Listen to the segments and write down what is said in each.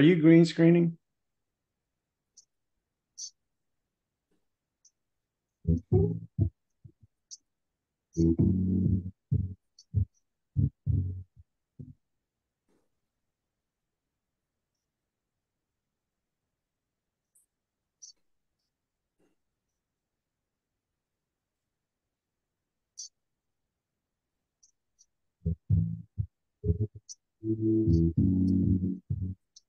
Are you green screening?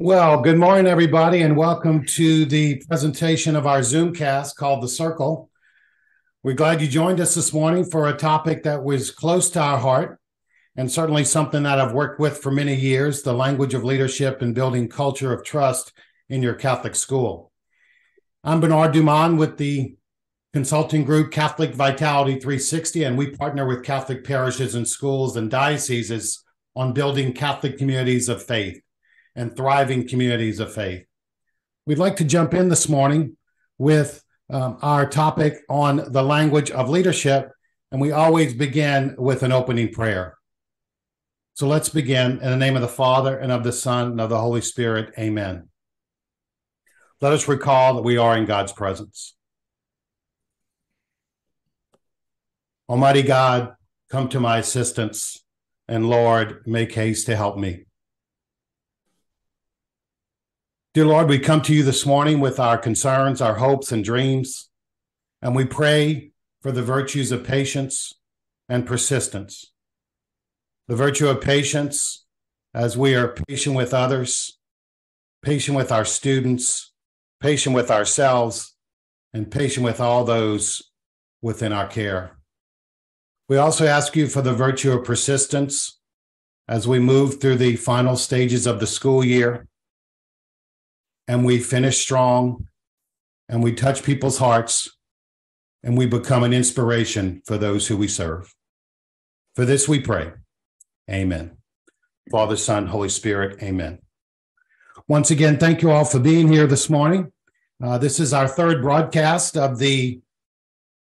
Well, good morning, everybody, and welcome to the presentation of our Zoomcast called The Circle. We're glad you joined us this morning for a topic that was close to our heart and certainly something that I've worked with for many years the language of leadership and building culture of trust in your Catholic school. I'm Bernard Dumond with the consulting group Catholic Vitality 360, and we partner with Catholic parishes and schools and dioceses on building Catholic communities of faith and thriving communities of faith. We'd like to jump in this morning with um, our topic on the language of leadership, and we always begin with an opening prayer. So let's begin in the name of the Father and of the Son and of the Holy Spirit. Amen. Let us recall that we are in God's presence. Almighty God, come to my assistance, and Lord, make haste to help me. Dear Lord, we come to you this morning with our concerns, our hopes, and dreams, and we pray for the virtues of patience and persistence. The virtue of patience as we are patient with others, patient with our students, patient with ourselves, and patient with all those within our care. We also ask you for the virtue of persistence as we move through the final stages of the school year and we finish strong and we touch people's hearts and we become an inspiration for those who we serve. For this we pray. Amen. Father, Son, Holy Spirit, amen. Once again, thank you all for being here this morning. Uh, this is our third broadcast of the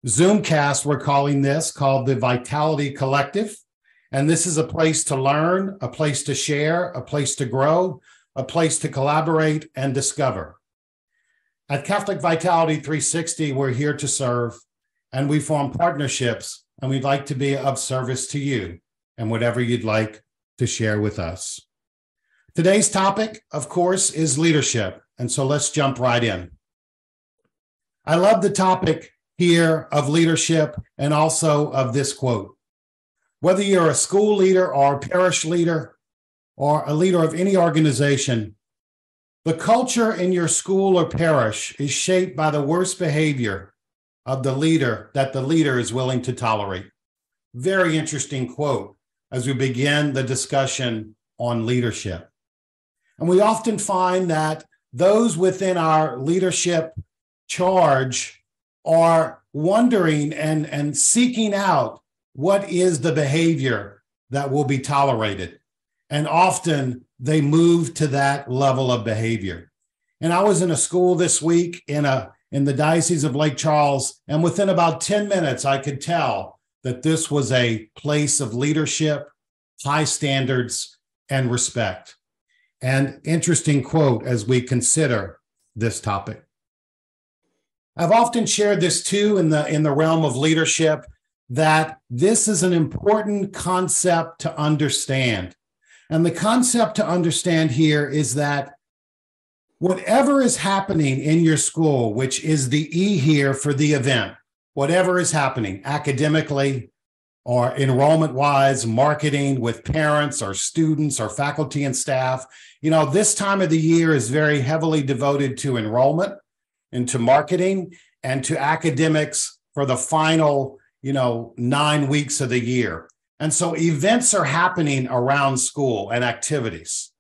Zoomcast, we're calling this, called the Vitality Collective. And this is a place to learn, a place to share, a place to grow, a place to collaborate and discover. At Catholic Vitality 360, we're here to serve and we form partnerships and we'd like to be of service to you and whatever you'd like to share with us. Today's topic, of course, is leadership. And so let's jump right in. I love the topic here of leadership and also of this quote. Whether you're a school leader or a parish leader or a leader of any organization, the culture in your school or parish is shaped by the worst behavior of the leader that the leader is willing to tolerate. Very interesting quote as we begin the discussion on leadership. And we often find that those within our leadership charge are wondering and, and seeking out what is the behavior that will be tolerated. And often they move to that level of behavior. And I was in a school this week in a in the Diocese of Lake Charles. And within about 10 minutes, I could tell that this was a place of leadership, high standards, and respect. And interesting quote as we consider this topic. I've often shared this too in the in the realm of leadership that this is an important concept to understand. And the concept to understand here is that whatever is happening in your school, which is the E here for the event, whatever is happening academically or enrollment wise, marketing with parents or students or faculty and staff, you know, this time of the year is very heavily devoted to enrollment and to marketing and to academics for the final you know, nine weeks of the year. And so events are happening around school and activities.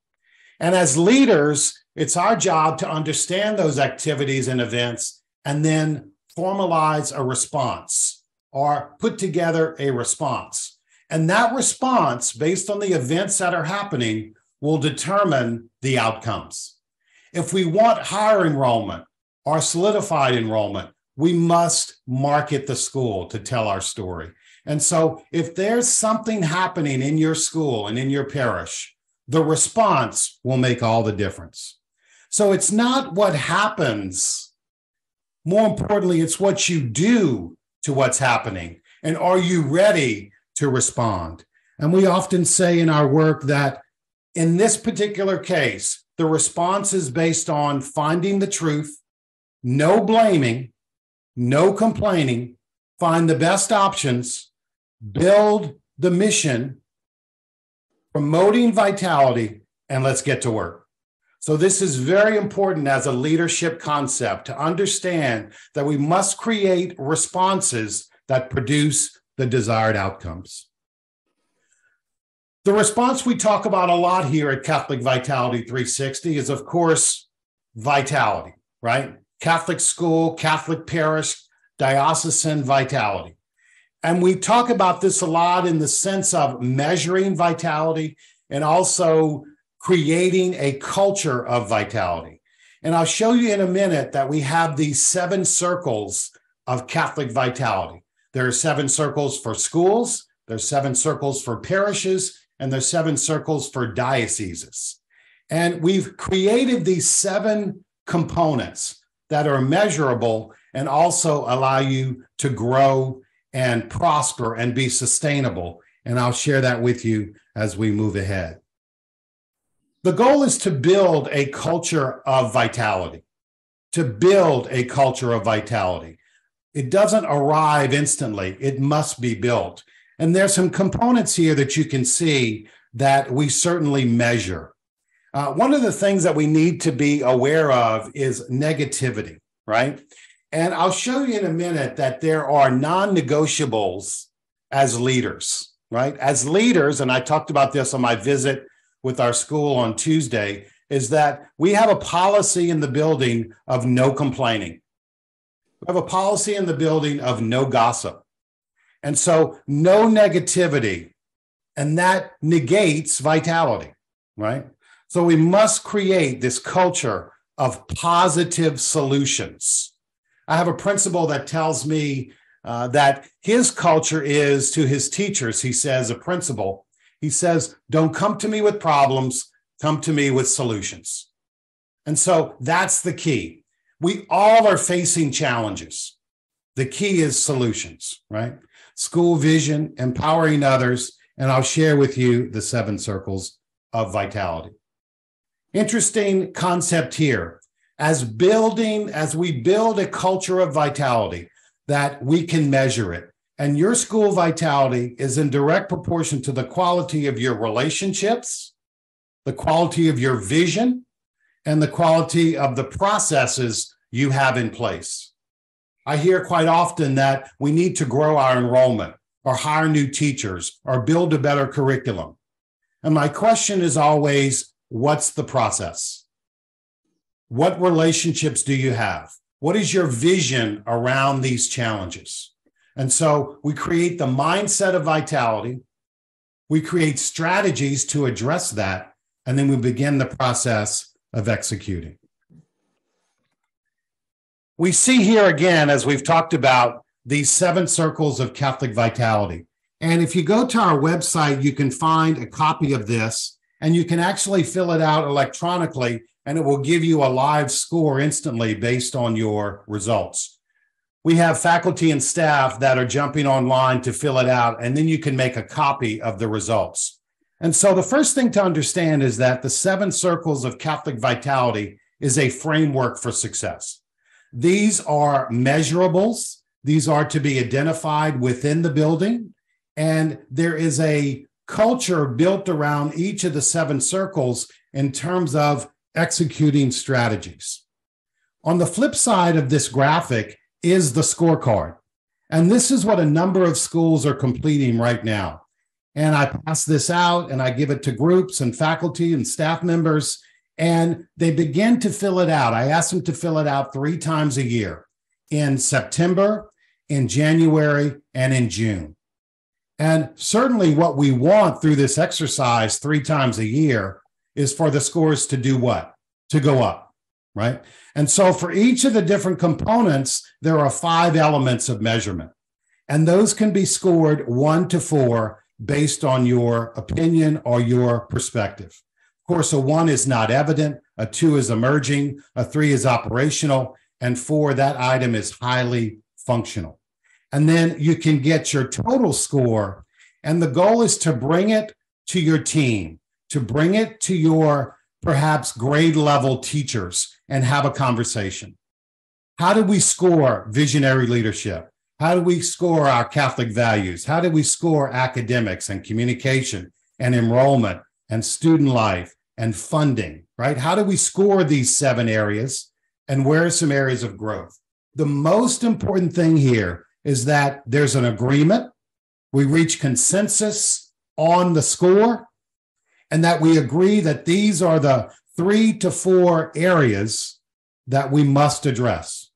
And as leaders, it's our job to understand those activities and events and then formalize a response or put together a response. And that response, based on the events that are happening, will determine the outcomes. If we want higher enrollment or solidified enrollment, we must market the school to tell our story. And so, if there's something happening in your school and in your parish, the response will make all the difference. So, it's not what happens. More importantly, it's what you do to what's happening. And are you ready to respond? And we often say in our work that in this particular case, the response is based on finding the truth, no blaming, no complaining, find the best options, build the mission, promoting vitality, and let's get to work. So, this is very important as a leadership concept to understand that we must create responses that produce the desired outcomes. The response we talk about a lot here at Catholic Vitality 360 is, of course, vitality, right? Catholic school, Catholic parish, diocesan vitality. And we talk about this a lot in the sense of measuring vitality and also creating a culture of vitality. And I'll show you in a minute that we have these seven circles of Catholic vitality. There are seven circles for schools, there's seven circles for parishes, and there's seven circles for dioceses. And we've created these seven components that are measurable and also allow you to grow and prosper and be sustainable. And I'll share that with you as we move ahead. The goal is to build a culture of vitality, to build a culture of vitality. It doesn't arrive instantly, it must be built. And there's some components here that you can see that we certainly measure. Uh, one of the things that we need to be aware of is negativity, right? And I'll show you in a minute that there are non negotiables as leaders, right? As leaders, and I talked about this on my visit with our school on Tuesday, is that we have a policy in the building of no complaining. We have a policy in the building of no gossip. And so, no negativity. And that negates vitality, right? So we must create this culture of positive solutions. I have a principal that tells me uh, that his culture is to his teachers, he says, a principal, he says, don't come to me with problems, come to me with solutions. And so that's the key. We all are facing challenges. The key is solutions, right? School vision, empowering others, and I'll share with you the seven circles of vitality. Interesting concept here. As building, as we build a culture of vitality, that we can measure it. And your school vitality is in direct proportion to the quality of your relationships, the quality of your vision, and the quality of the processes you have in place. I hear quite often that we need to grow our enrollment or hire new teachers or build a better curriculum. And my question is always What's the process? What relationships do you have? What is your vision around these challenges? And so we create the mindset of vitality. We create strategies to address that. And then we begin the process of executing. we see here again, as we've talked about, these seven circles of Catholic vitality. And if you go to our website, you can find a copy of this and you can actually fill it out electronically and it will give you a live score instantly based on your results. We have faculty and staff that are jumping online to fill it out, and then you can make a copy of the results. And so the first thing to understand is that the seven circles of Catholic vitality is a framework for success. These are measurables, these are to be identified within the building, and there is a culture built around each of the seven circles in terms of executing strategies. On the flip side of this graphic is the scorecard. And this is what a number of schools are completing right now. And I pass this out and I give it to groups and faculty and staff members, and they begin to fill it out. I ask them to fill it out three times a year in September, in January, and in June. And certainly, what we want through this exercise three times a year is for the scores to do what? To go up, right? And so for each of the different components, there are five elements of measurement. And those can be scored one to four based on your opinion or your perspective. Of course, a one is not evident, a two is emerging, a three is operational, and four, that item is highly functional. And then you can get your total score. And the goal is to bring it to your team to bring it to your perhaps grade level teachers and have a conversation. How do we score visionary leadership? How do we score our Catholic values? How do we score academics and communication and enrollment and student life and funding, right? How do we score these seven areas? And where are some areas of growth? The most important thing here is that there's an agreement. We reach consensus on the score and that we agree that these are the three to four areas that we must address.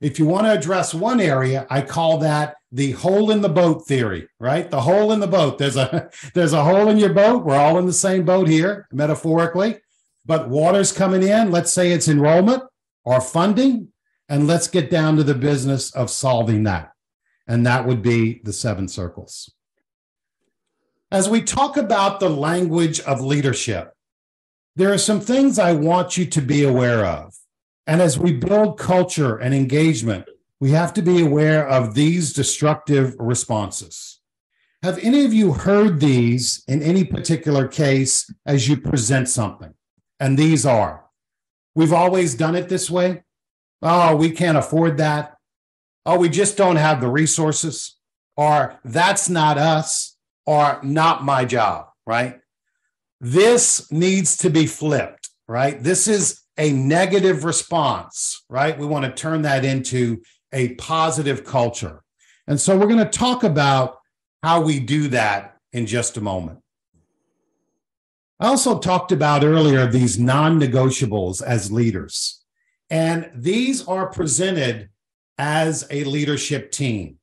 If you want to address one area, I call that the hole in the boat theory, right? The hole in the boat. There's a there's a hole in your boat. We're all in the same boat here, metaphorically. But water's coming in. Let's say it's enrollment or funding, and let's get down to the business of solving that. And that would be the seven circles. As we talk about the language of leadership, there are some things I want you to be aware of. And as we build culture and engagement, we have to be aware of these destructive responses. Have any of you heard these in any particular case as you present something? And these are we've always done it this way. Oh, we can't afford that. Oh, we just don't have the resources. Or that's not us or not my job, right? This needs to be flipped, right? This is a negative response, right? We want to turn that into a positive culture. And so we're going to talk about how we do that in just a moment. I also talked about earlier these non negotiables as leaders, and these are presented as a leadership team.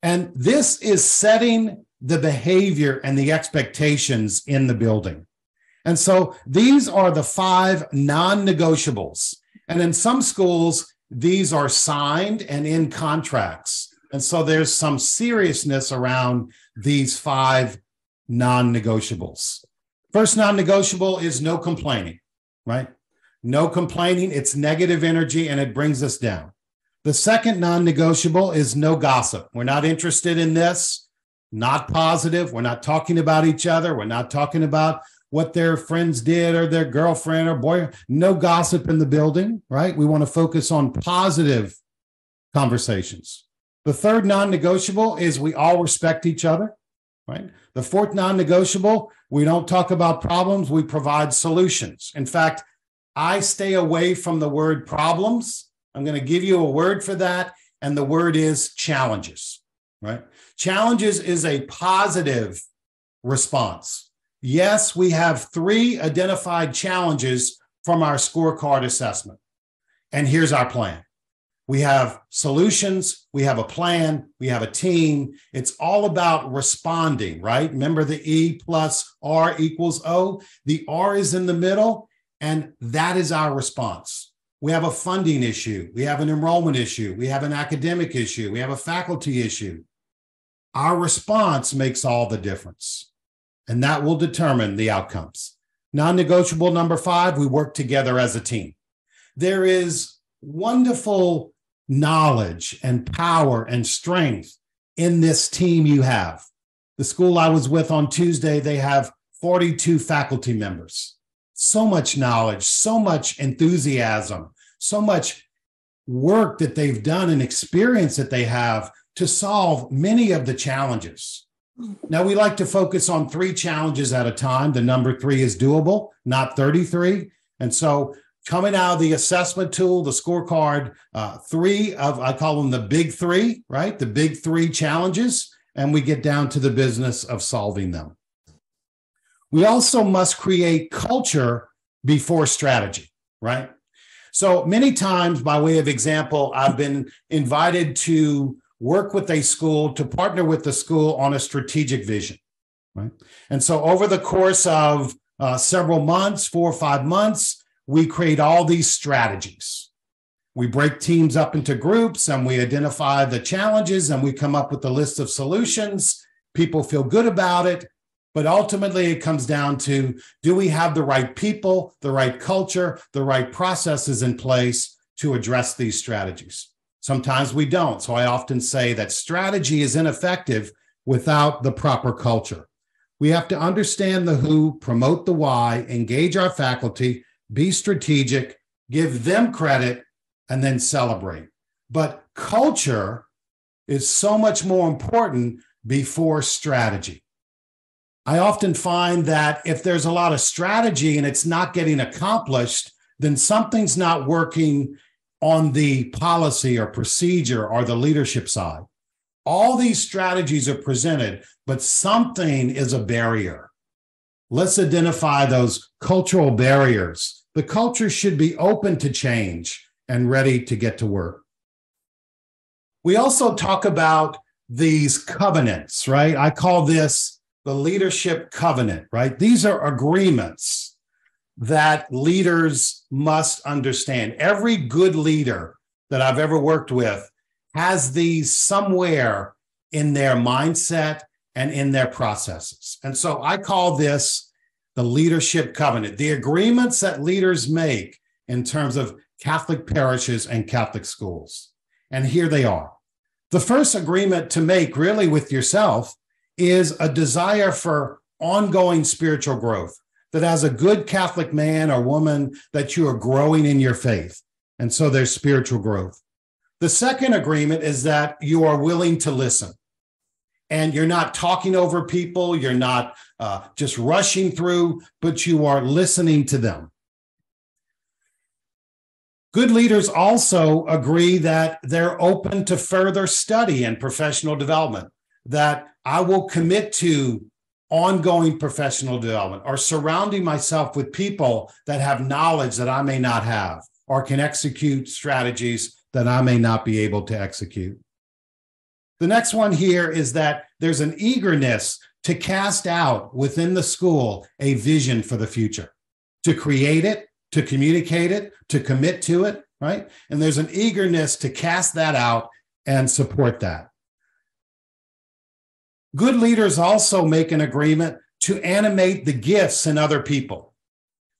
And this is setting the behavior and the expectations in the building. And so these are the five non negotiables. And in some schools, these are signed and in contracts. And so there's some seriousness around these five non negotiables. First non negotiable is no complaining, right? No complaining. It's negative energy and it brings us down. The second non negotiable is no gossip. We're not interested in this not positive. We're not talking about each other. We're not talking about what their friends did or their girlfriend or boy. No gossip in the building, right? We want to focus on positive conversations. The third non negotiable is we all respect each other, right? The fourth non negotiable, we don't talk about problems, we provide solutions. In fact, I stay away from the word problems. I'm going to give you a word for that, and the word is challenges, right? Challenges is a positive response. Yes, we have three identified challenges from our scorecard assessment. And here's our plan we have solutions, we have a plan, we have a team. It's all about responding, right? Remember the E plus R equals O? The R is in the middle, and that is our response. We have a funding issue, we have an enrollment issue, we have an academic issue, we have a faculty issue. Our response makes all the difference, and that will determine the outcomes. Non negotiable number five, we work together as a team. There is wonderful knowledge and power and strength in this team you have. The school I was with on Tuesday, they have 42 faculty members. So much knowledge, so much enthusiasm, so much work that they've done and experience that they have to solve many of the challenges. Now, we like to focus on three challenges at a time. The number three is doable, not 33. And so, coming out of the assessment tool, the scorecard, uh, three of, I call them the big three, right? The big three challenges, and we get down to the business of solving them. We also must create culture before strategy, right? So many times, by way of example, I've been invited to work with a school to partner with the school on a strategic vision, right? And so over the course of uh, several months, four or five months, we create all these strategies. We break teams up into groups and we identify the challenges and we come up with a list of solutions. People feel good about it. But ultimately, it comes down to do we have the right people, the right culture, the right processes in place to address these strategies? Sometimes we don't. So I often say that strategy is ineffective without the proper culture. We have to understand the who, promote the why, engage our faculty, be strategic, give them credit, and then celebrate. But culture is so much more important before strategy. I often find that if there's a lot of strategy and it's not getting accomplished, then something's not working on the policy or procedure or the leadership side. All these strategies are presented, but something is a barrier. Let's identify those cultural barriers. The culture should be open to change and ready to get to work. We also talk about these covenants, right? I call this the leadership covenant, right? These are agreements that leaders must understand. Every good leader that I've ever worked with has these somewhere in their mindset and in their processes. And so I call this the leadership covenant, the agreements that leaders make in terms of Catholic parishes and Catholic schools. And here they are. The first agreement to make, really, with yourself is a desire for ongoing spiritual growth. That as a good Catholic man or woman, that you are growing in your faith. And so there's spiritual growth. The second agreement is that you are willing to listen and you're not talking over people, you're not uh, just rushing through, but you are listening to them. Good leaders also agree that they're open to further study and professional development that I will commit to ongoing professional development or surrounding myself with people that have knowledge that I may not have or can execute strategies that I may not be able to execute. The next one here is that there's an eagerness to cast out within the school a vision for the future, to create it, to communicate it, to commit to it, right? And there's an eagerness to cast that out and support that. Good leaders also make an agreement to animate the gifts in other people.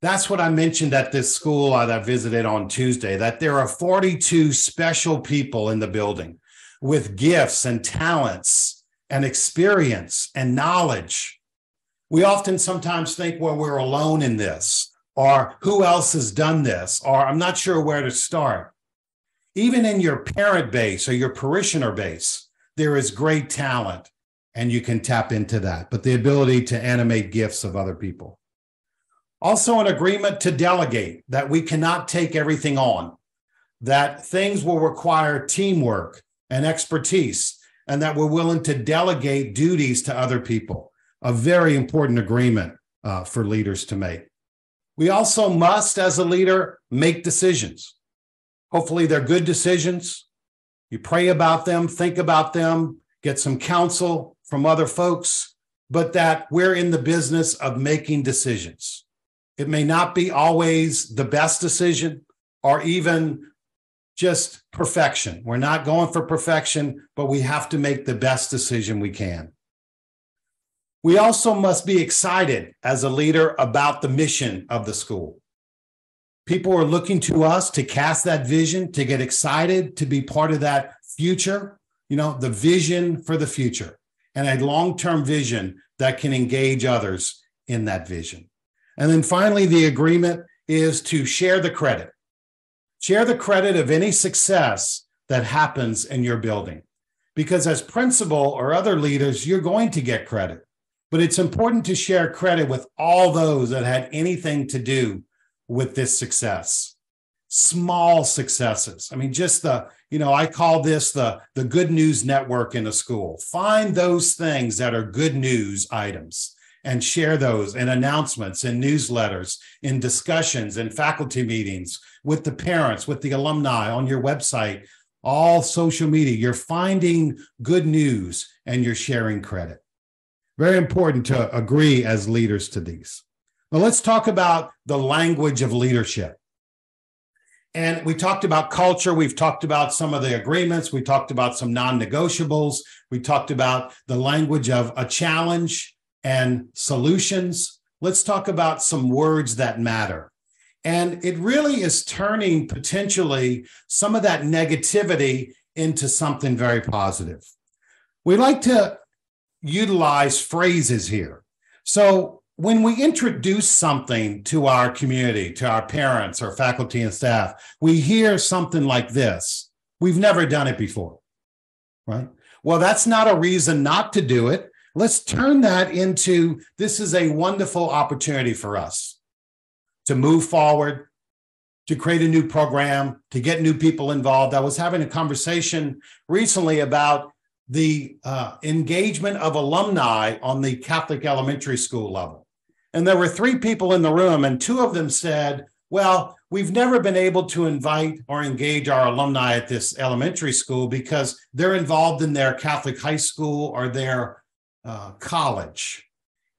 That's what I mentioned at this school that I visited on Tuesday, that there are 42 special people in the building with gifts and talents and experience and knowledge. We often sometimes think, well, we're alone in this, or who else has done this, or I'm not sure where to start. Even in your parent base or your parishioner base, there is great talent and you can tap into that, but the ability to animate gifts of other people. Also, an agreement to delegate that we cannot take everything on, that things will require teamwork and expertise, and that we're willing to delegate duties to other people. A very important agreement uh, for leaders to make. We also must, as a leader, make decisions. Hopefully, they're good decisions. You pray about them, think about them, get some counsel, from other folks, but that we're in the business of making decisions. It may not be always the best decision or even just perfection. We're not going for perfection, but we have to make the best decision we can. We also must be excited as a leader about the mission of the school. People are looking to us to cast that vision, to get excited, to be part of that future, you know, the vision for the future and a long term vision that can engage others in that vision. And then finally, the agreement is to share the credit. Share the credit of any success that happens in your building. Because as principal or other leaders, you're going to get credit. But it's important to share credit with all those that had anything to do with this success. Small successes. I mean, just the, you know, I call this the, the good news network in a school. Find those things that are good news items and share those in announcements, in newsletters, in discussions, in faculty meetings with the parents, with the alumni on your website, all social media. You're finding good news and you're sharing credit. Very important to agree as leaders to these. Now, let's talk about the language of leadership. And we talked about culture. We've talked about some of the agreements. We talked about some non negotiables. We talked about the language of a challenge and solutions. Let's talk about some words that matter. And it really is turning potentially some of that negativity into something very positive. We like to utilize phrases here. So when we introduce something to our community, to our parents or faculty and staff, we hear something like this We've never done it before, right? Well, that's not a reason not to do it. Let's turn that into this is a wonderful opportunity for us to move forward, to create a new program, to get new people involved. I was having a conversation recently about the uh, engagement of alumni on the Catholic elementary school level. And there were three people in the room, and two of them said, Well, we've never been able to invite or engage our alumni at this elementary school because they're involved in their Catholic high school or their uh, college.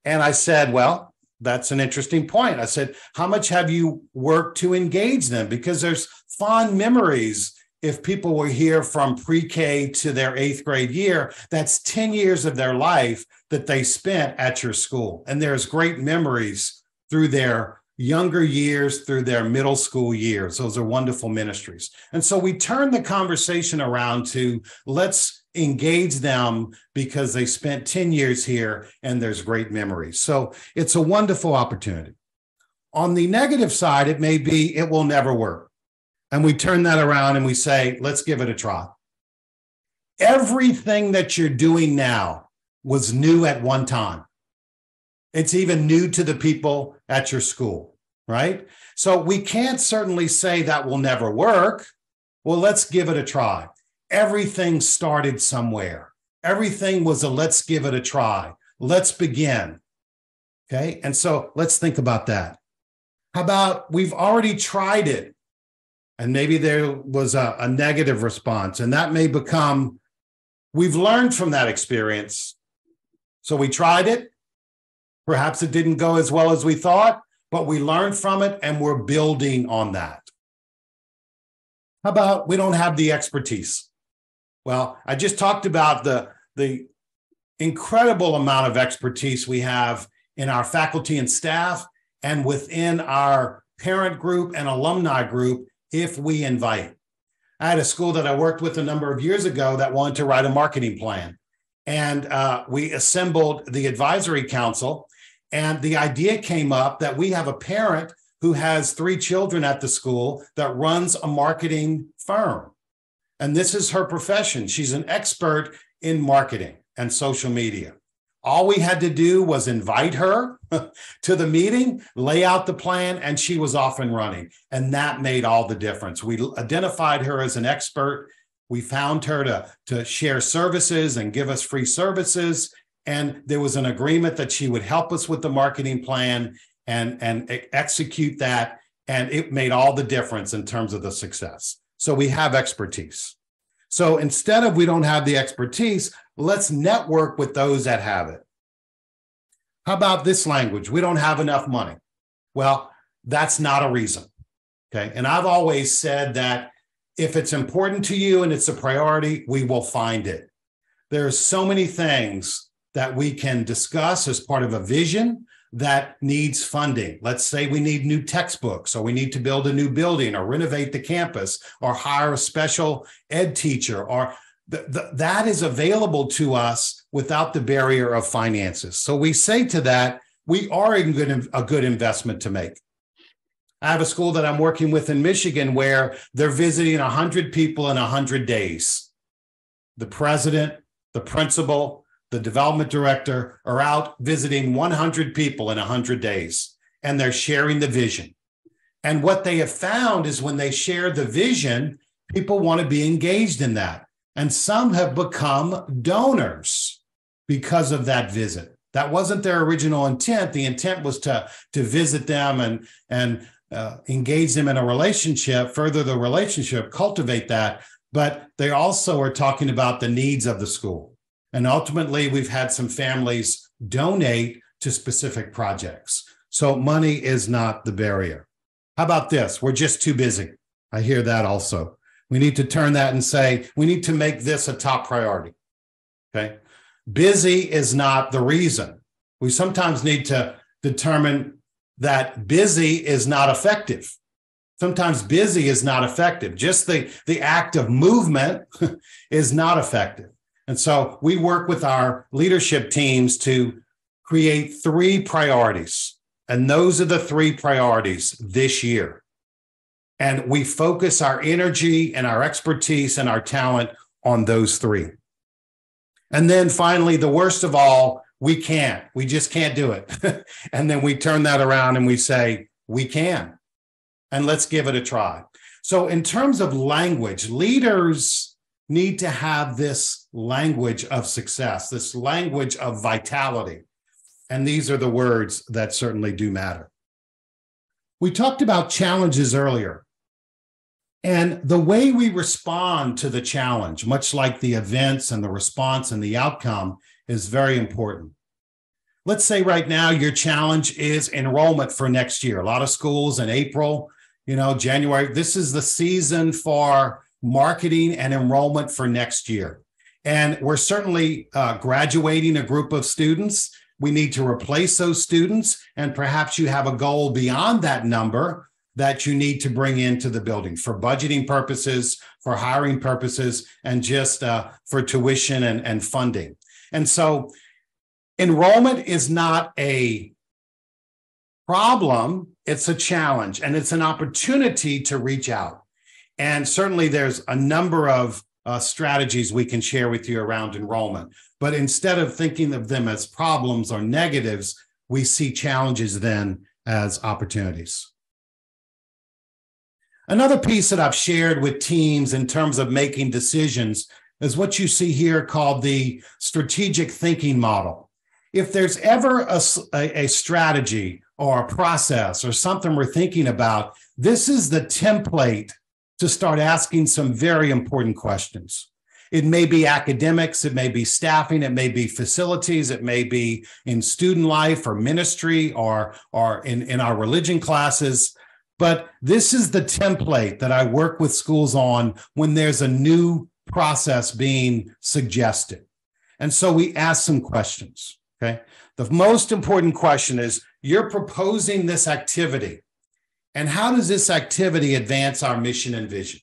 And I said, Well, that's an interesting point. I said, How much have you worked to engage them? Because there's fond memories if people were here from pre-K to their eighth grade year, that's 10 years of their life that they spent at your school. And there's great memories through their younger years, through their middle school years. Those are wonderful ministries. And so we turn the conversation around to let's engage them because they spent 10 years here and there's great memories. So it's a wonderful opportunity. On the negative side, it may be it will never work and we turn that around and we say, let's give it a try. Everything that you're doing now was new at one time. It's even new to the people at your school, right? So we can't certainly say that will never work. Well, let's give it a try. Everything started somewhere. Everything was a let's give it a try. Let's begin. Okay. And so let's think about that. How about we've already tried it and maybe there was a, a negative response, and that may become we've learned from that experience. So we tried it. Perhaps it didn't go as well as we thought, but we learned from it and we're building on that. How about we don't have the expertise? Well, I just talked about the, the incredible amount of expertise we have in our faculty and staff and within our parent group and alumni group if we invite. I had a school that I worked with a number of years ago that wanted to write a marketing plan. And uh, we assembled the advisory council. And the idea came up that we have a parent who has three children at the school that runs a marketing firm. And this is her profession. She's an expert in marketing and social media. All we had to do was invite her to the meeting, lay out the plan, and she was off and running. And that made all the difference. We identified her as an expert. We found her to, to share services and give us free services. And there was an agreement that she would help us with the marketing plan and, and execute that. And it made all the difference in terms of the success. So we have expertise. So instead of we don't have the expertise, let's network with those that have it. How about this language? We don't have enough money. Well, that's not a reason. Okay. And I've always said that if it's important to you and it's a priority, we will find it. There are so many things that we can discuss as part of a vision that needs funding. Let's say we need new textbooks, or we need to build a new building, or renovate the campus, or hire a special ed teacher, or th- th- that is available to us without the barrier of finances. So we say to that, we are a good, a good investment to make. I have a school that I'm working with in Michigan where they're visiting 100 people in 100 days. The president, the principal, the development director are out visiting 100 people in 100 days and they're sharing the vision. And what they have found is when they share the vision, people want to be engaged in that. And some have become donors because of that visit. That wasn't their original intent. The intent was to, to visit them and, and uh, engage them in a relationship, further the relationship, cultivate that. But they also are talking about the needs of the school. And ultimately, we've had some families donate to specific projects. So money is not the barrier. How about this? We're just too busy. I hear that also. We need to turn that and say, we need to make this a top priority. Okay. Busy is not the reason. We sometimes need to determine that busy is not effective. Sometimes busy is not effective. Just the, the act of movement is not effective. And so we work with our leadership teams to create three priorities. And those are the three priorities this year. And we focus our energy and our expertise and our talent on those three. And then finally, the worst of all, we can't. We just can't do it. and then we turn that around and we say, we can. And let's give it a try. So, in terms of language, leaders need to have this language of success, this language of vitality. And these are the words that certainly do matter. We talked about challenges earlier. And the way we respond to the challenge, much like the events and the response and the outcome, is very important. Let's say right now your challenge is enrollment for next year. A lot of schools in April, you know, January, this is the season for marketing and enrollment for next year. And we're certainly uh, graduating a group of students. We need to replace those students. And perhaps you have a goal beyond that number that you need to bring into the building for budgeting purposes, for hiring purposes, and just uh, for tuition and, and funding. And so enrollment is not a problem, it's a challenge and it's an opportunity to reach out. And certainly there's a number of uh, strategies we can share with you around enrollment. But instead of thinking of them as problems or negatives, we see challenges then as opportunities. Another piece that I've shared with teams in terms of making decisions is what you see here called the strategic thinking model. If there's ever a, a, strategy or a process or something we're thinking about, this is the template to start asking some very important questions. It may be academics, it may be staffing, it may be facilities, it may be in student life or ministry or, or in, in our religion classes. But this is the template that I work with schools on when there's a new process being suggested. And so we ask some questions. Okay. The most important question is you're proposing this activity and how does this activity advance our mission and vision?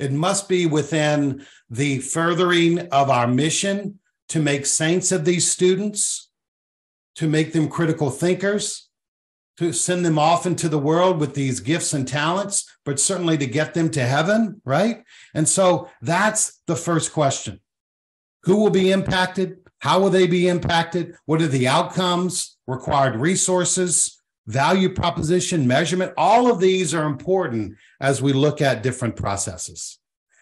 It must be within the furthering of our mission to make saints of these students, to make them critical thinkers, to send them off into the world with these gifts and talents, but certainly to get them to heaven, right? And so that's the first question. Who will be impacted? How will they be impacted? What are the outcomes, required resources? value proposition, measurement, all of these are important as we look at different processes.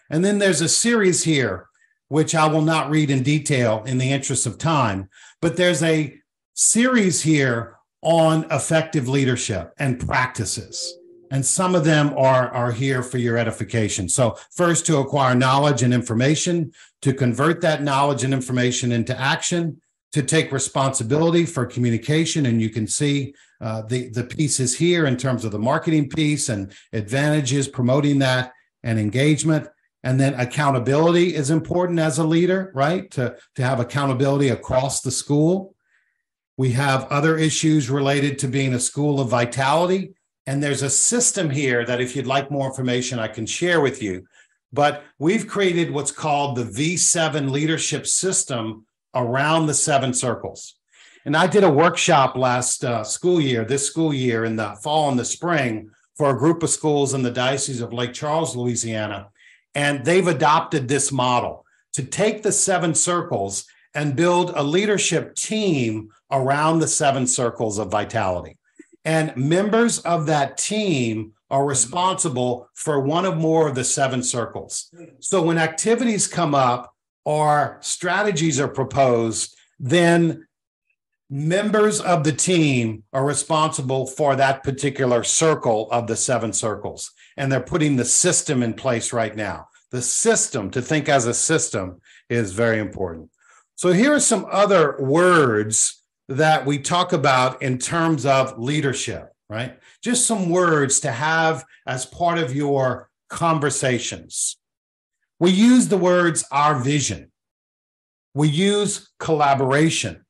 And then there's a series here, which I will not read in detail in the interest of time, but there's a series here on effective leadership and practices. And some of them are, are here for your edification. So, first, to acquire knowledge and information, to convert that knowledge and information into action, to take responsibility for communication. And you can see uh, the the pieces here in terms of the marketing piece and advantages, promoting that and engagement. And then accountability is important as a leader, right? To, to have accountability across the school. We have other issues related to being a school of vitality. And there's a system here that, if you'd like more information, I can share with you. But we've created what's called the V7 leadership system around the seven circles. And I did a workshop last uh, school year, this school year in the fall and the spring for a group of schools in the Diocese of Lake Charles, Louisiana. And they've adopted this model to take the seven circles and build a leadership team around the seven circles of vitality. And members of that team are responsible for one or more of the seven circles. So when activities come up or strategies are proposed, then members of the team are responsible for that particular circle of the seven circles. And they're putting the system in place right now. The system, to think as a system, is very important. So here are some other words that we talk about in terms of leadership, right? Just some words to have as part of your conversations. We use the words our vision. We use collaboration.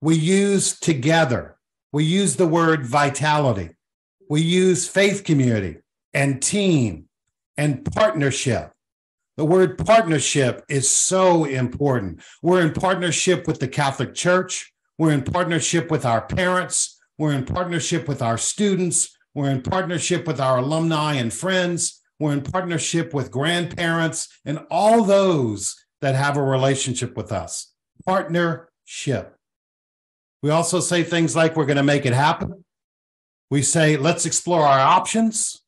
We use together. We use the word vitality. We use faith community and team and partnership. The word partnership is so important. We're in partnership with the Catholic Church. We're in partnership with our parents. We're in partnership with our students. We're in partnership with our alumni and friends. We're in partnership with grandparents and all those that have a relationship with us. Partnership. We also say things like we're going to make it happen. We say, let's explore our options.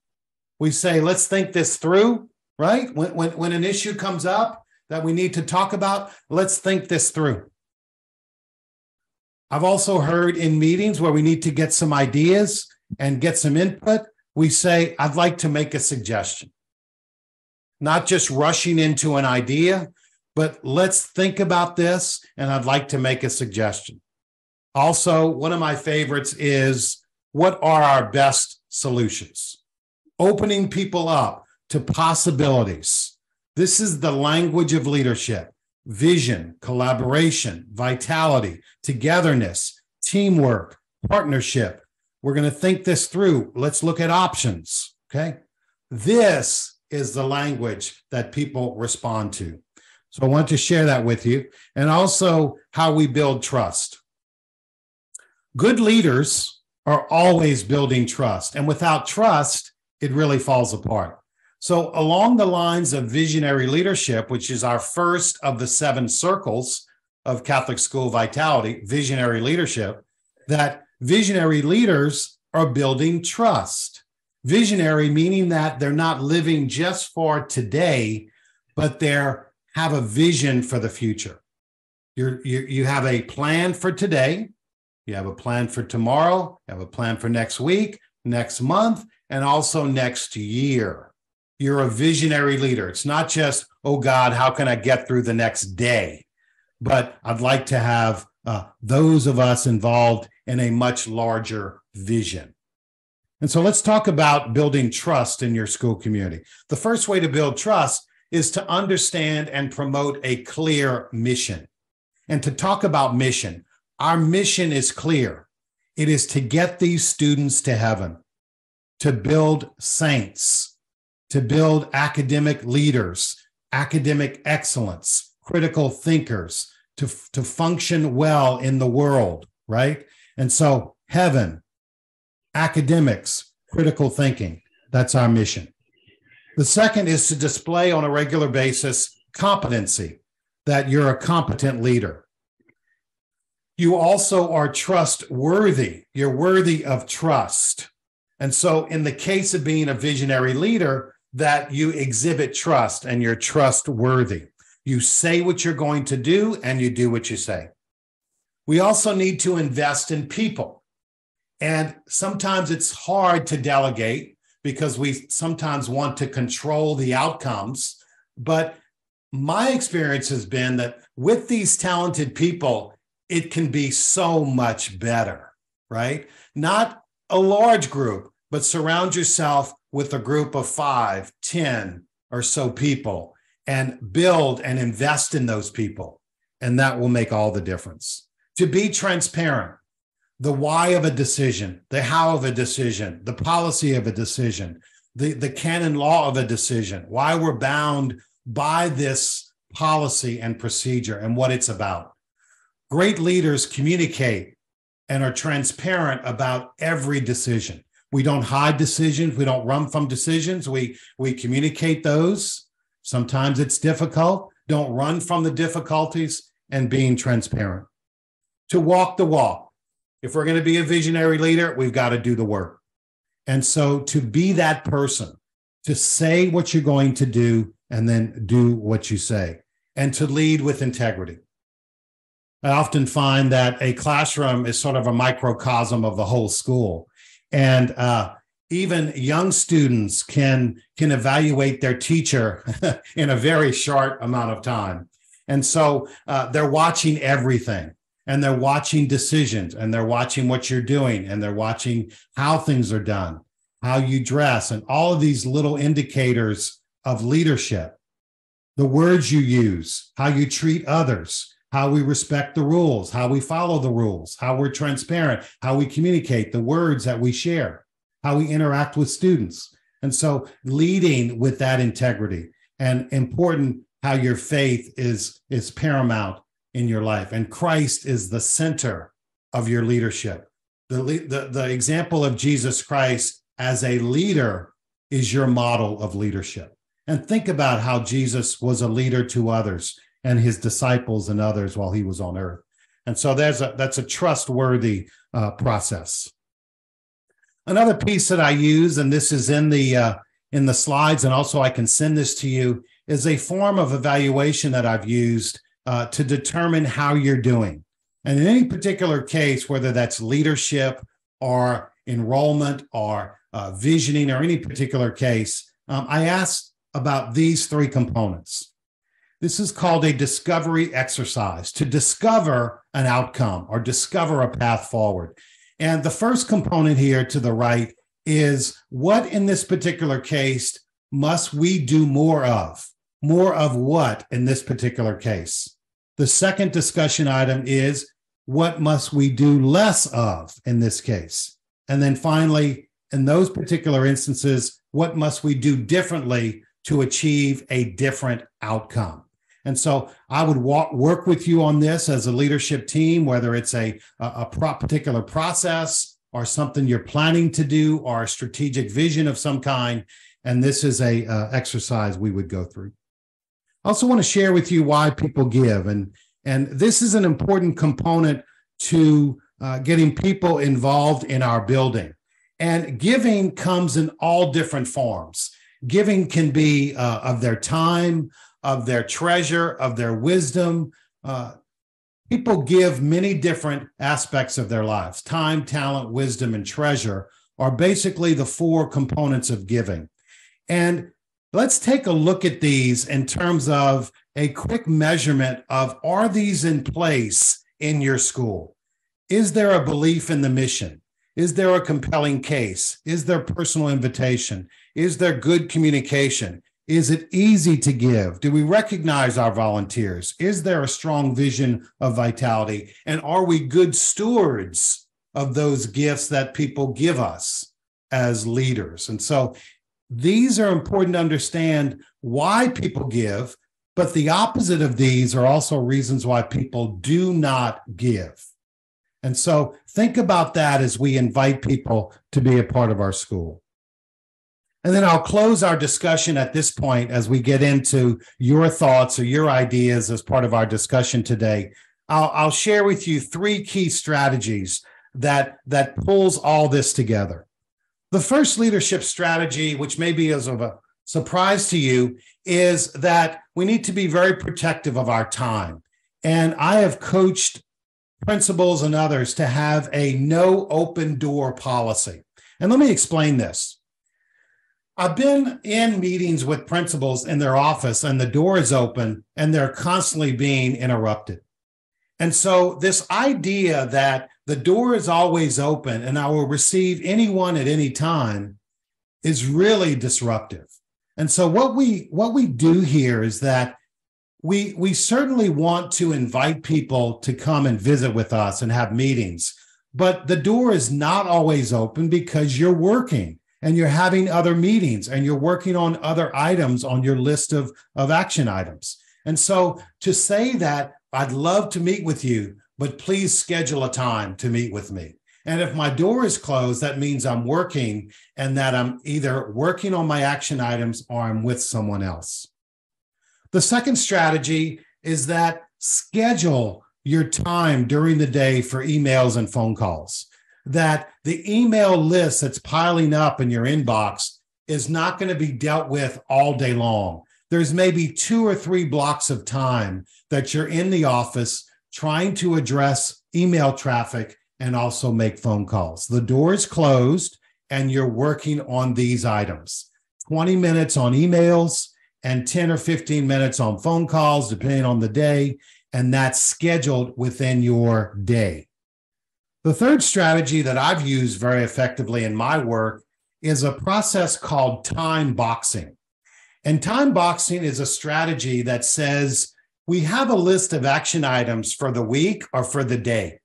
We say, let's think this through, right? When, when, when an issue comes up that we need to talk about, let's think this through. I've also heard in meetings where we need to get some ideas and get some input, we say, I'd like to make a suggestion. Not just rushing into an idea, but let's think about this and I'd like to make a suggestion. Also, one of my favorites is what are our best solutions? Opening people up to possibilities. This is the language of leadership vision, collaboration, vitality, togetherness, teamwork, partnership. We're going to think this through. Let's look at options. Okay. This is the language that people respond to. So I want to share that with you and also how we build trust. Good leaders are always building trust, and without trust, it really falls apart. So, along the lines of visionary leadership, which is our first of the seven circles of Catholic School Vitality, visionary leadership, that visionary leaders are building trust. Visionary meaning that they're not living just for today, but they have a vision for the future. You're, you you have a plan for today, you have a plan for tomorrow, you have a plan for next week, next month, and also next year you're a visionary leader. It's not just, oh God, how can I get through the next day? But I'd like to have uh, those of us involved in a much larger vision. And so let's talk about building trust in your school community. The first way to build trust is to understand and promote a clear mission. And to talk about mission, our mission is clear it is to get these students to heaven, to build saints, to build academic leaders, academic excellence, critical thinkers, to, to function well in the world, right? And so, heaven, academics, critical thinking, that's our mission. The second is to display on a regular basis competency, that you're a competent leader. You also are trustworthy. You're worthy of trust. And so, in the case of being a visionary leader, that you exhibit trust and you're trustworthy. You say what you're going to do and you do what you say. We also need to invest in people. And sometimes it's hard to delegate because we sometimes want to control the outcomes. But my experience has been that with these talented people, it can be so much better. right? Not a large group, but surround yourself with a group of five, ten or so people and build and invest in those people. And that will make all the difference. To be transparent, the why of a decision, the how of a decision, the policy of a decision, the, the canon law of a decision, why we're bound by this policy and procedure and what it's about. Great leaders communicate and are transparent about every decision. We don't hide decisions, we don't run from decisions, we, we communicate those. Sometimes it's difficult. Don't run from the difficulties and being transparent. To walk the walk. If we're going to be a visionary leader, we've got to do the work. And so to be that person, to say what you're going to do and then do what you say, and to lead with integrity. I often find that a classroom is sort of a microcosm of the whole school. And uh, even young students can, can evaluate their teacher in a very short amount of time. And so uh, they're watching everything and they're watching decisions and they're watching what you're doing and they're watching how things are done, how you dress, and all of these little indicators of leadership. The words you use, how you treat others, how we respect the rules, how we follow the rules, how we're transparent, how we communicate, the words that we share, how we interact with students. And so leading with that integrity and important how your faith is is paramount in your life and Christ is the center of your leadership. The, the, the example of Jesus Christ as a leader is your model of leadership. And think about how Jesus was a leader to others and his disciples and others while he was on earth. And so there's a, that's a trustworthy uh, process. Another piece that I use, and this is in the uh, in the slides, and also I can send this to you, is a form of evaluation that I've used uh, to determine how you're doing. And in any particular case, whether that's leadership or enrollment or uh, visioning or any particular case, um, I ask about these three components. This is called a discovery exercise to discover an outcome or discover a path forward. And the first component here to the right is what in this particular case must we do more of? More of what in this particular case? The second discussion item is what must we do less of in this case? And then finally, in those particular instances, what must we do differently to achieve a different outcome? And so I would walk, work with you on this as a leadership team, whether it's a, a, a particular process or something you're planning to do or a strategic vision of some kind. And this is a uh, exercise we would go through. I also want to share with you why people give. And, and this is an important component to uh, getting people involved in our building. And giving comes in all different forms. Giving can be uh, of their time, of their treasure, of their wisdom. Uh, people give many different aspects of their lives time, talent, wisdom, and treasure are basically the four components of giving. And let's take a look at these in terms of a quick measurement of are these in place in your school? Is there a belief in the mission? Is there a compelling case? Is there personal invitation? Is there good communication? Is it easy to give? Do we recognize our volunteers? Is there a strong vision of vitality? And are we good stewards of those gifts that people give us as leaders? And so these are important to understand why people give, but the opposite of these are also reasons why people do not give. And so think about that as we invite people to be a part of our school. And then I'll close our discussion at this point as we get into your thoughts or your ideas as part of our discussion today. I'll, I'll share with you three key strategies that, that pulls all this together. The first leadership strategy, which may be as of a surprise to you, is that we need to be very protective of our time. And I have coached principals and others to have a no open door policy. And let me explain this. I've been in meetings with principals in their office and the door is open and they're constantly being interrupted. And so, this idea that the door is always open and I will receive anyone at any time is really disruptive. And so what we what we do here is that we we certainly want to invite people to come and visit with us and have meetings, but the door is not always open because you're working and you're having other meetings and you're working on other items on your list of, of action items. And so to say that I'd love to meet with you, but please schedule a time to meet with me. And if my door is closed, that means I'm working and that I'm either working on my action items or I'm with someone else. The second strategy is that schedule your time during the day for emails and phone calls. That the email list that's piling up in your inbox is not going to be dealt with all day long. There's maybe two or three blocks of time that you're in the office trying to address email traffic and also make phone calls. The door is closed and you're working on these items 20 minutes on emails and 10 or 15 minutes on phone calls, depending on the day. And that's scheduled within your day. The third strategy that I've used very effectively in my work is a process called time boxing. And time boxing is a strategy that says we have a list of action items for the week or for the day.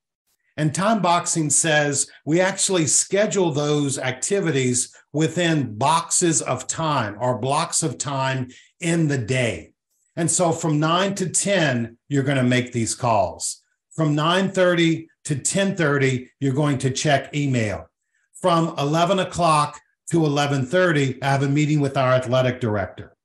And time boxing says we actually schedule those activities within boxes of time or blocks of time in the day. And so from 9 to 10 you're going to make these calls. From 9:30 to 10:30 you're going to check email. From 11 o'clock to 11:30 I have a meeting with our athletic director.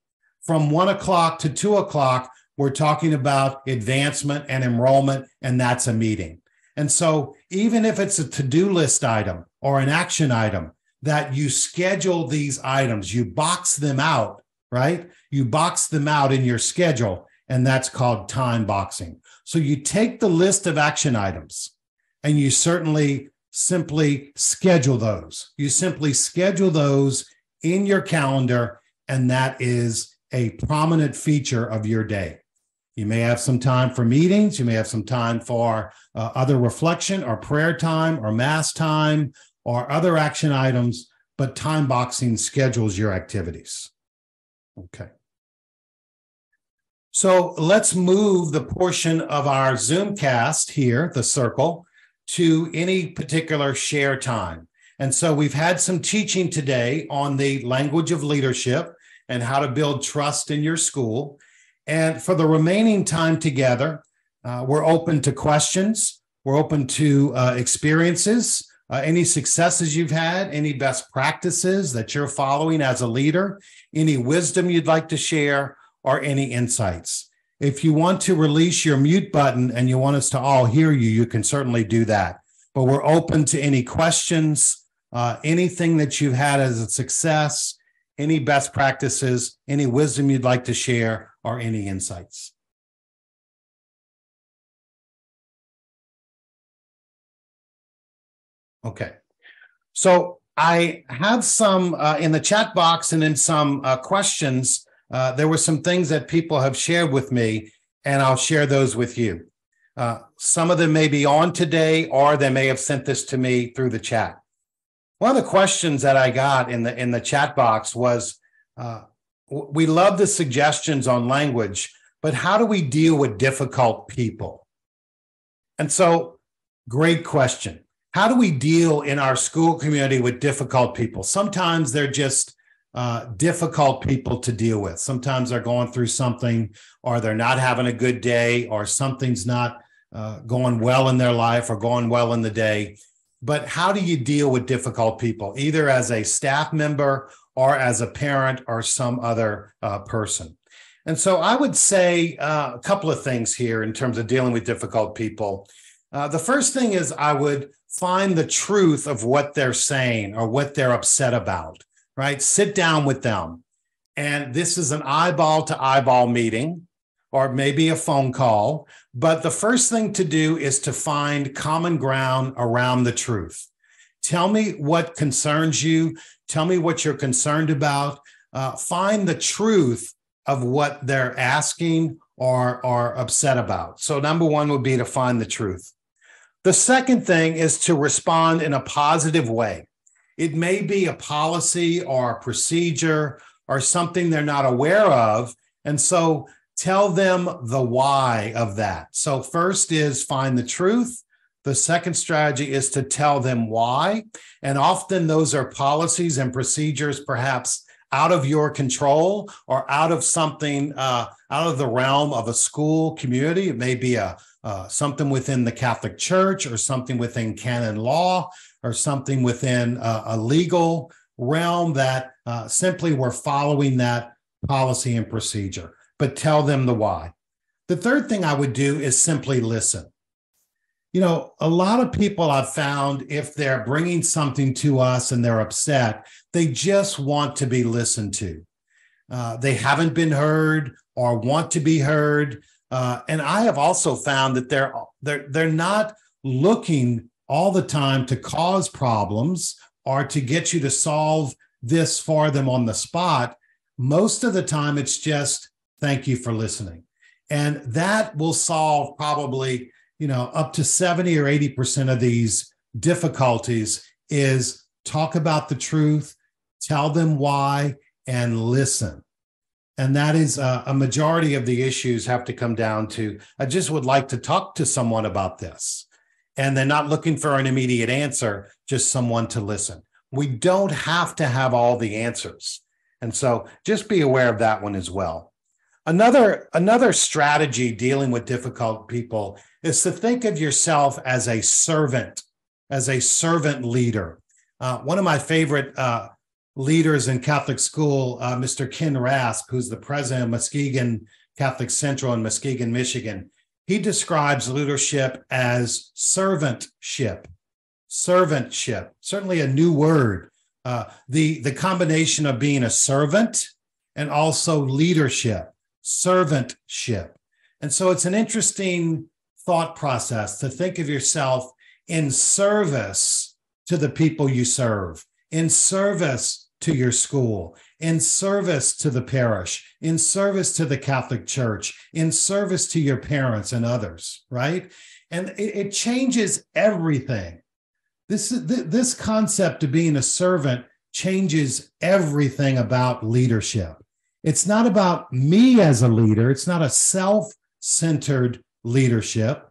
From 1 o'clock to 2 o'clock we're talking about advancement and enrollment and that's a meeting. And so, even if it's a to do list item or an action item, that you schedule these items, you box them out, right? You box them out in your schedule, and that's called time boxing. So, you take the list of action items and you certainly simply schedule those. You simply schedule those in your calendar, and that is a prominent feature of your day. You may have some time for meetings. You may have some time for uh, other reflection or prayer time or mass time or other action items, but time boxing schedules your activities. Okay. So let's move the portion of our Zoomcast here, the circle, to any particular share time. And so we've had some teaching today on the language of leadership and how to build trust in your school. And for the remaining time together, uh, we're open to questions. We're open to uh, experiences, uh, any successes you've had, any best practices that you're following as a leader, any wisdom you'd like to share, or any insights. If you want to release your mute button and you want us to all hear you, you can certainly do that. But we're open to any questions, uh, anything that you've had as a success, any best practices, any wisdom you'd like to share, or any insights. Okay. So I have some uh, in the chat box and in some uh, questions. Uh, there were some things that people have shared with me, and I'll share those with you. Uh, some of them may be on today, or they may have sent this to me through the chat. One of the questions that I got in the in the chat box was, uh, "We love the suggestions on language, but how do we deal with difficult people?" And so, great question. How do we deal in our school community with difficult people? Sometimes they're just uh, difficult people to deal with. Sometimes they're going through something, or they're not having a good day, or something's not uh, going well in their life or going well in the day but how do you deal with difficult people, either as a staff member or as a parent or some other uh, person? And so I would say uh, a couple of things here in terms of dealing with difficult people. Uh, the first thing is I would find the truth of what they're saying or what they're upset about, right? Sit down with them. And this is an eyeball to eyeball meeting or maybe a phone call. But the first thing to do is to find common ground around the truth. Tell me what concerns you. Tell me what you're concerned about. Uh, find the truth of what they're asking or are upset about. So, number one would be to find the truth. The second thing is to respond in a positive way. It may be a policy or a procedure or something they're not aware of. And so tell them the why of that. So, first is find the truth. The second strategy is to tell them why. And often those are policies and procedures, perhaps out of your control or out of something uh, out of the realm of a school community. It may be a uh, something within the Catholic Church or something within canon law or something within a, a legal realm that uh, simply we're following that policy and procedure. But tell them the why. The third thing I would do is simply listen. You know, a lot of people I've found, if they're bringing something to us and they're upset, they just want to be listened to. Uh, they haven't been heard or want to be heard. Uh, and I have also found that they're they're they're not looking all the time to cause problems or to get you to solve this for them on the spot. Most of the time, it's just thank you for listening, and that will solve probably you know up to seventy or eighty percent of these difficulties. Is talk about the truth, tell them why, and listen. And that is uh, a majority of the issues have to come down to I just would like to talk to someone about this. And they're not looking for an immediate answer, just someone to listen. We don't have to have all the answers. And so just be aware of that one as well. Another, another strategy dealing with difficult people is to think of yourself as a servant, as a servant leader. Uh, one of my favorite uh, leaders in Catholic school, uh, Mr. Ken Rasp, who's the president of Muskegon Catholic Central in Muskegon, Michigan. He describes leadership as servantship. Servantship, certainly a new word. Uh, the, the combination of being a servant and also leadership, servantship. And so it's an interesting thought process to think of yourself in service to the people you serve, in service to your school, in service to the parish, in service to the Catholic Church, in service to your parents and others, right? And it, it changes everything. This, this concept of being a servant changes everything about leadership. It's not about me as a leader, it's not a self centered leadership,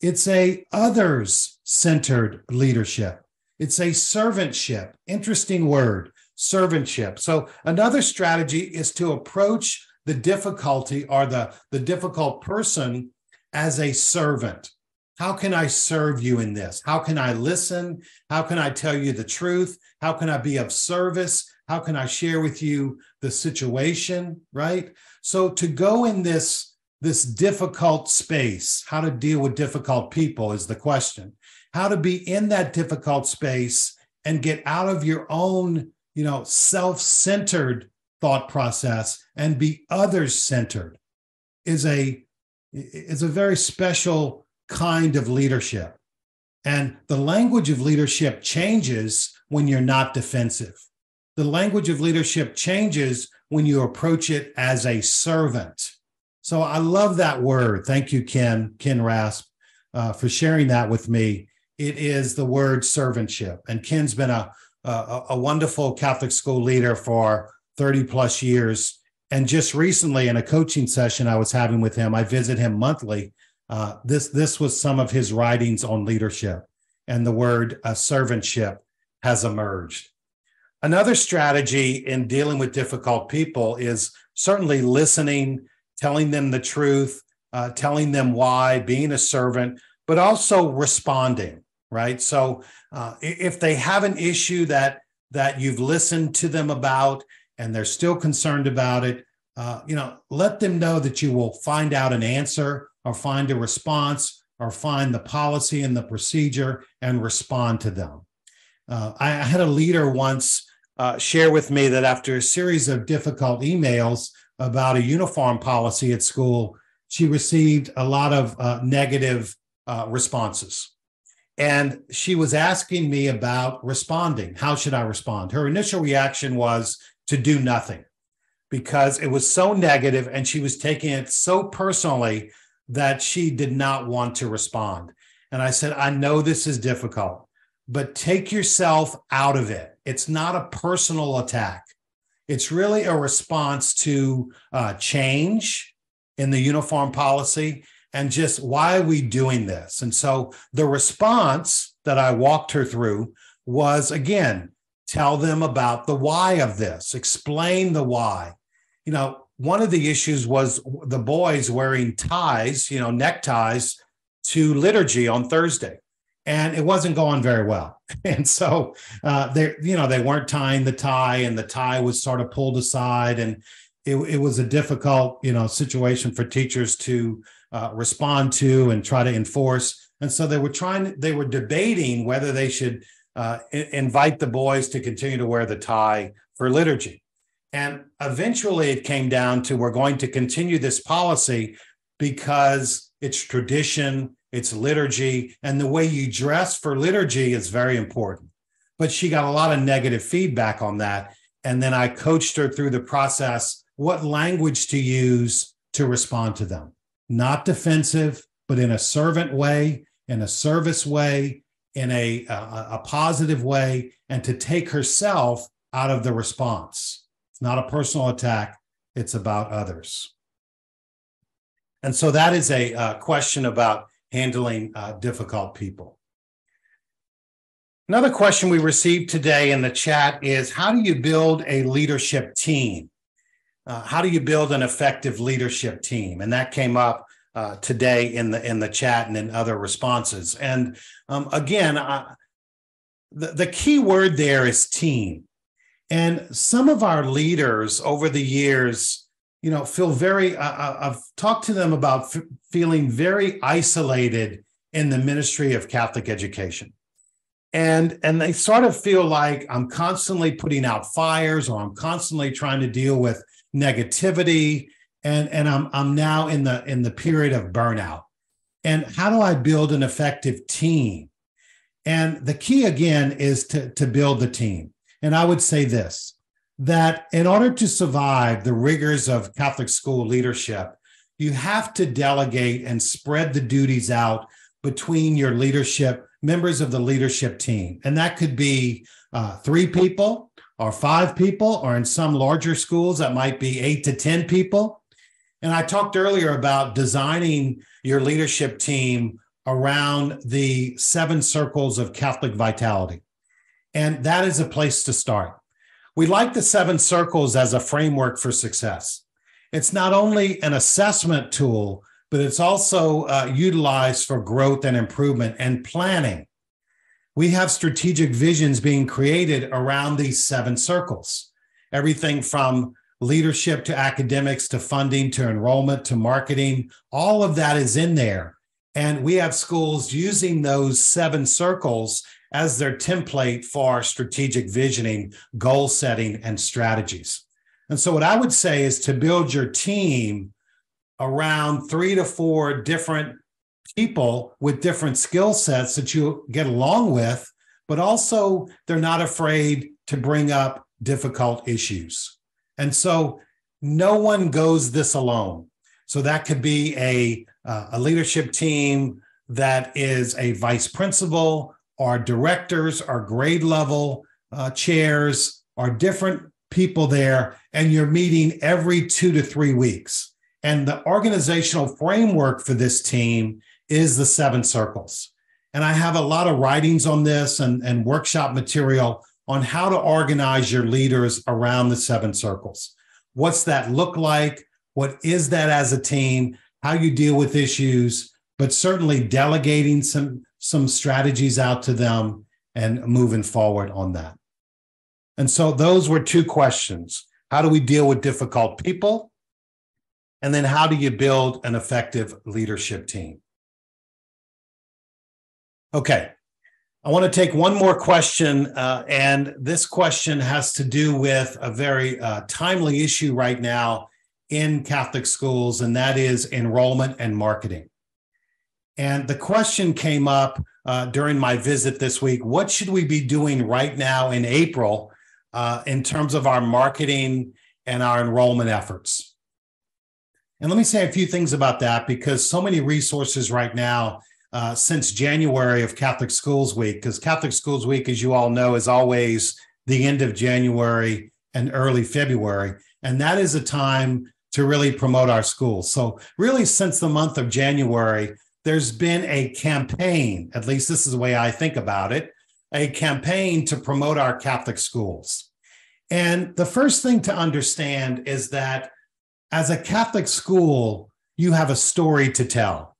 it's a others centered leadership. It's a servantship. Interesting word servantship. So another strategy is to approach the difficulty or the, the difficult person as a servant. How can I serve you in this? How can I listen? How can I tell you the truth? How can I be of service? How can I share with you the situation, right? So to go in this this difficult space, how to deal with difficult people is the question. How to be in that difficult space and get out of your own you know, self-centered thought process and be others-centered is a is a very special kind of leadership. And the language of leadership changes when you're not defensive. The language of leadership changes when you approach it as a servant. So I love that word. Thank you, Ken, Ken Rasp, uh, for sharing that with me. It is the word servantship. And Ken's been a a, wonderful Catholic school leader for 30 plus years. And just recently, in a coaching session I was having with him, I visit him monthly. Uh, this this was some of his writings on leadership, and the word uh, servantship has emerged. Another strategy in dealing with difficult people is certainly listening, telling them the truth, uh, telling them why, being a servant, but also responding right? So uh, if they have an issue that that you've listened to them about and they're still concerned about it, uh, you know, let them know that you will find out an answer or find a response or find the policy and the procedure and respond to them. Uh, I had a leader once uh, share with me that after a series of difficult emails about a uniform policy at school, she received a lot of uh, negative uh, responses. And she was asking me about responding. How should I respond? Her initial reaction was to do nothing because it was so negative and she was taking it so personally that she did not want to respond. And I said, I know this is difficult, but take yourself out of it. It's not a personal attack. It's really a response to uh, change in the uniform policy and just why are we doing this? And so the response that I walked her through was again, tell them about the why of this, explain the why. You know, one of the issues was the boys wearing ties, you know, neckties to liturgy on Thursday. And it wasn't going very well. And so uh, they, you know, they weren't tying the tie and the tie was sort of pulled aside. And it, it was a difficult, you know, situation for teachers to uh, respond to and try to enforce. And so they were trying, they were debating whether they should uh, invite the boys to continue to wear the tie for liturgy. And eventually it came down to we're going to continue this policy because it's tradition, it's liturgy, and the way you dress for liturgy is very important. But she got a lot of negative feedback on that. And then I coached her through the process what language to use to respond to them. Not defensive, but in a servant way, in a service way, in a, a, a positive way, and to take herself out of the response. It's not a personal attack, it's about others. And so that is a question about handling uh, difficult people. Another question we received today in the chat is How do you build a leadership team? Uh, how do you build an effective leadership team? And that came up uh, today in the in the chat and in other responses. And um, again, I, the, the key word there is team. And some of our leaders over the years, you know, feel very, uh, I've talked to them about f- feeling very isolated in the ministry of Catholic education. And, and they sort of feel like I'm constantly putting out fires or I'm constantly trying to deal with negativity. And, and I'm, I'm now in the, in the period of burnout. And how do I build an effective team? And the key again is to, to build the team. And I would say this that in order to survive the rigors of Catholic school leadership, you have to delegate and spread the duties out between your leadership, members of the leadership team. And that could be uh, three people or five people, or in some larger schools, that might be eight to 10 people. And I talked earlier about designing your leadership team around the seven circles of Catholic vitality. And that is a place to start. We like the seven circles as a framework for success. It's not only an assessment tool, but it's also uh, utilized for growth and improvement and planning. We have strategic visions being created around these seven circles. Everything from leadership to academics to funding to enrollment to marketing, all of that is in there. And we have schools using those seven circles as their template for strategic visioning, goal setting, and strategies. And so, what I would say is to build your team around three to four different people with different skill sets that you get along with, but also they're not afraid to bring up difficult issues. And so, no one goes this alone. So, that could be a, uh, a leadership team that is a vice principal our directors, our grade level uh, chairs, are different people there, and you're meeting every two to three weeks. And the organizational framework for this team is the seven circles. And I have a lot of writings on this and, and workshop material on how to organize your leaders around the seven circles. What's that look like? What is that as a team? How you deal with issues, but certainly delegating some some strategies out to them and moving forward on that. And so those were two questions. How do we deal with difficult people? And then how do you build an effective leadership team? Okay, I want to take one more question. Uh, and this question has to do with a very uh, timely issue right now in Catholic schools, and that is enrollment and marketing. And the question came up uh, during my visit this week what should we be doing right now in April uh, in terms of our marketing and our enrollment efforts? And let me say a few things about that because so many resources right now uh, since January of Catholic Schools Week, because Catholic Schools Week, as you all know, is always the end of January and early February. And that is a time to really promote our schools. So, really, since the month of January, there's been a campaign, at least this is the way I think about it, a campaign to promote our Catholic schools. And the first thing to understand is that as a Catholic school, you have a story to tell.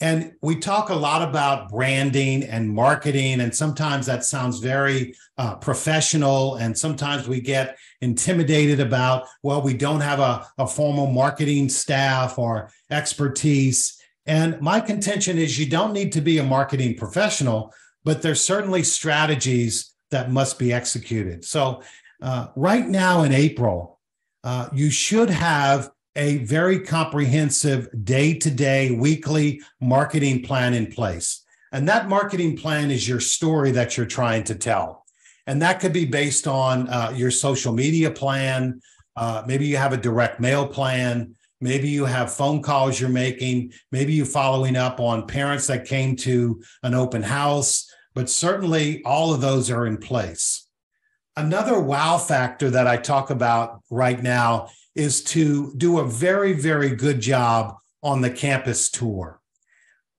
And we talk a lot about branding and marketing, and sometimes that sounds very uh, professional. And sometimes we get intimidated about, well, we don't have a, a formal marketing staff or expertise. And my contention is you don't need to be a marketing professional, but there's certainly strategies that must be executed. So, uh, right now in April, uh, you should have a very comprehensive day to day, weekly marketing plan in place. And that marketing plan is your story that you're trying to tell. And that could be based on uh, your social media plan. Uh, maybe you have a direct mail plan. Maybe you have phone calls you're making. Maybe you're following up on parents that came to an open house. But certainly all of those are in place. Another wow factor that I talk about right now is to do a very, very good job on the campus tour.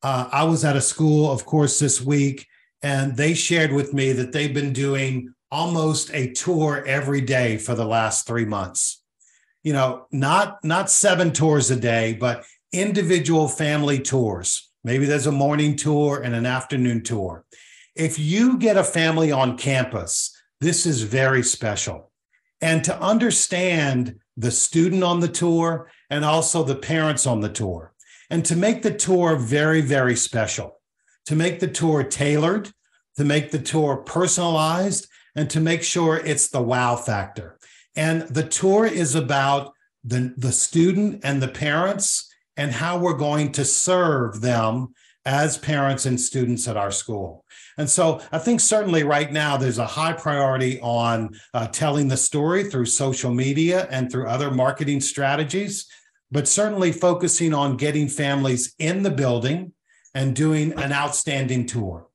Uh, I was at a school, of course, this week, and they shared with me that they've been doing almost a tour every day for the last three months. You know, not not seven tours a day, but individual family tours. Maybe there's a morning tour and an afternoon tour. If you get a family on campus, this is very special. And to understand the student on the tour and also the parents on the tour. And to make the tour very, very special, to make the tour tailored, to make the tour personalized, and to make sure it's the wow factor. And the tour is about the, the student and the parents and how we're going to serve them as parents and students at our school. And so I think certainly right now there's a high priority on uh, telling the story through social media and through other marketing strategies, but certainly focusing on getting families in the building and doing an outstanding tour.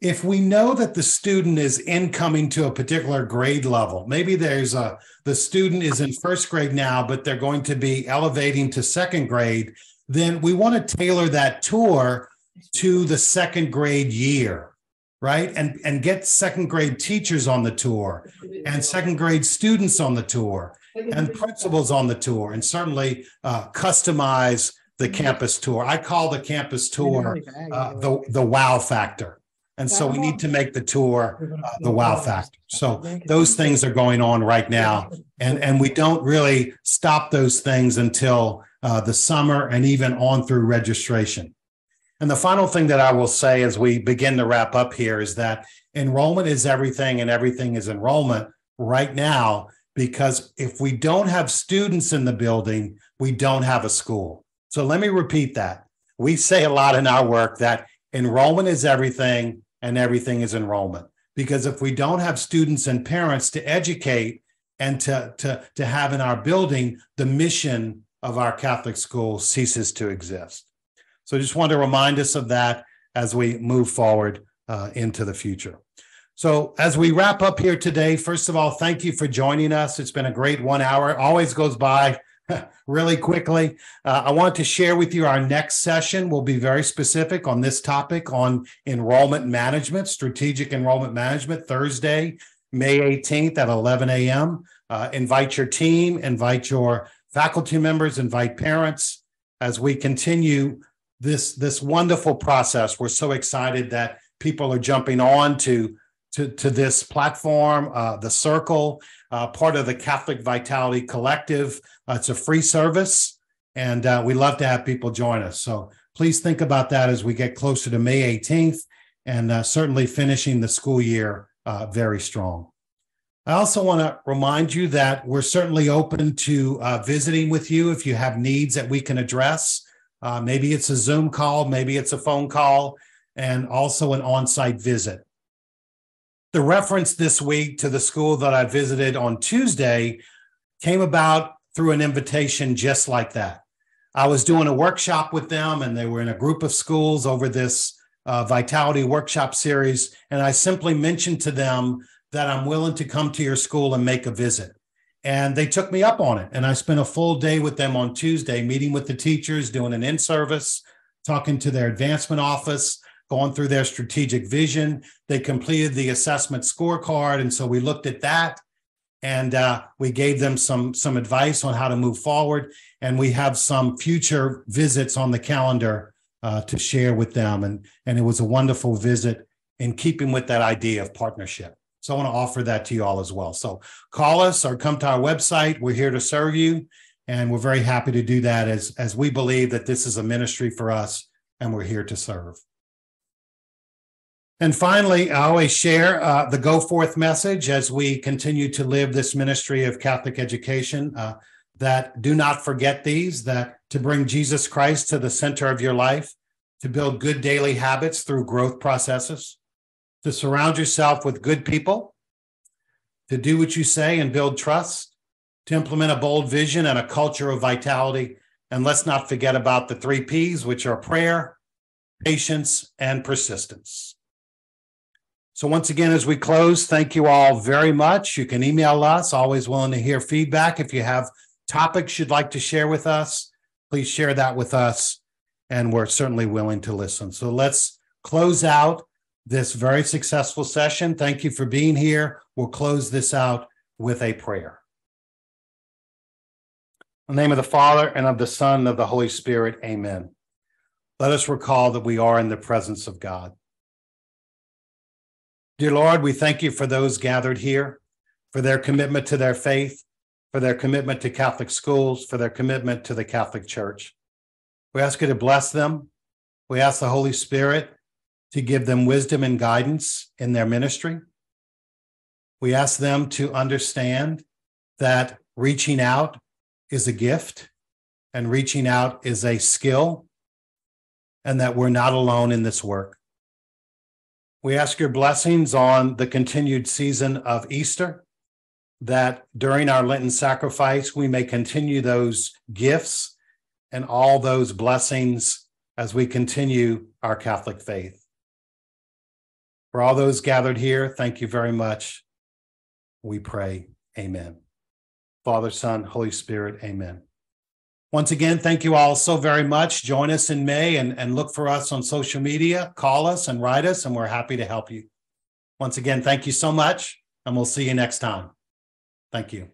If we know that the student is incoming to a particular grade level, maybe there's a the student is in first grade now, but they're going to be elevating to second grade, then we want to tailor that tour to the second grade year right? And and get second grade teachers on the tour and second grade students on the tour and principals on the tour and certainly uh, customize the campus tour. I call the campus tour uh, the the wow factor. And so we need to make the tour uh, the wow factor. So those things are going on right now. And and we don't really stop those things until uh, the summer and even on through registration and the final thing that I will say as we begin to wrap up here is that enrollment is everything and everything is enrollment right now, because if we don't have students in the building, we don't have a school. So let me repeat that. We say a lot in our work that enrollment is everything and everything is enrollment. Because if we don't have students and parents to educate and to, to, to have in our building, the mission of our Catholic school ceases to exist. So I just want to remind us of that as we move forward uh, into the future. So as we wrap up here today, first of all, thank you for joining us. It's been a great one hour. Always goes by really quickly. Uh, I want to share with you our next session. will be very specific on this topic on enrollment management, strategic enrollment management, Thursday, May 18th at 11 a.m. Uh, invite your team, invite your faculty members, invite parents as we continue this this wonderful process. We're so excited that people are jumping on to to, to this platform, uh, the Circle, uh, part of the Catholic Vitality Collective. Uh, it's a free service, and uh, we love to have people join us. So please think about that as we get closer to May 18th, and uh, certainly finishing the school year uh, very strong. I also want to remind you that we're certainly open to visiting with you if you have needs that we can address. Uh, maybe it's a Zoom call, maybe it's a phone call, and also an on site visit. The reference this week to the school that I visited on Tuesday came about through an invitation just like that. I was doing a workshop with them, and they were in a group of schools over this uh, Vitality Workshop series. And I simply mentioned to them that I'm willing to come to your school and make a visit. And they took me up on it. And I spent a full day with them on Tuesday, meeting with the teachers, doing an in service, talking to their advancement office, going through their strategic vision. They completed the assessment scorecard. And so we looked at that and uh, we gave them some some advice on how to move forward and we have some future visits on the calendar uh, to share with them and and it was a wonderful visit in keeping with that idea of partnership so i want to offer that to you all as well so call us or come to our website we're here to serve you and we're very happy to do that as as we believe that this is a ministry for us and we're here to serve and finally, I always share uh, the go forth message as we continue to live this ministry of Catholic education. Uh, that do not forget these, that to bring Jesus Christ to the center of your life, to build good daily habits through growth processes, to surround yourself with good people, to do what you say and build trust, to implement a bold vision and a culture of vitality. And let's not forget about the three P's, which are prayer, patience, and persistence. So, once again, as we close, thank you all very much. You can email us, always willing to hear feedback. If you have topics you'd like to share with us, please share that with us. And we're certainly willing to listen. So, let's close out this very successful session. Thank you for being here. We'll close this out with a prayer. In the name of the Father, and of the Son, and of the Holy Spirit, amen. Let us recall that we are in the presence of God. Dear Lord, we thank you for those gathered here, for their commitment to their faith, for their commitment to Catholic schools, for their commitment to the Catholic Church. We ask you to bless them. We ask the Holy Spirit to give them wisdom and guidance in their ministry. We ask them to understand that reaching out is a gift and reaching out is a skill, and that we're not alone in this work. We ask your blessings on the continued season of Easter, that during our Lenten sacrifice, we may continue those gifts and all those blessings as we continue our Catholic faith. For all those gathered here, thank you very much. We pray, Amen. Father, Son, Holy Spirit, Amen. Once again, thank you all so very much. Join us in May and, and look for us on social media. Call us and write us, and we're happy to help you. Once again, thank you so much, and we'll see you next time. Thank you.